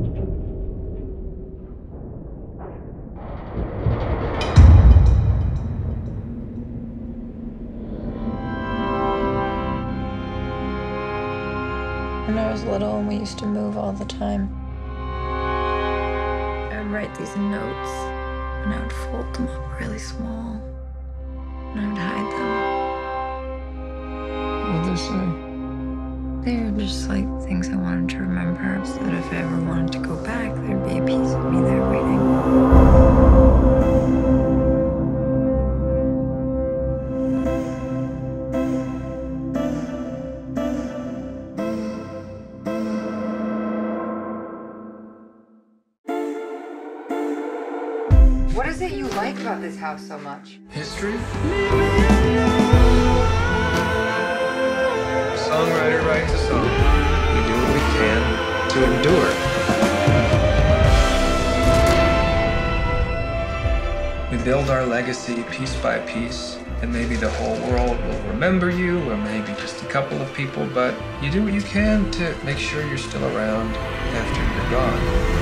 When I was little and we used to move all the time, I would write these notes and I would fold them up really small and I would hide them. What'd they say? They were just like things I wanted to remember so that if I ever wanted to go back, there'd be a piece of me there waiting. What is it you like about this house so much? History? Songwriter writes a song. We do what we can to endure. We build our legacy piece by piece, and maybe the whole world will remember you, or maybe just a couple of people, but you do what you can to make sure you're still around after you're gone.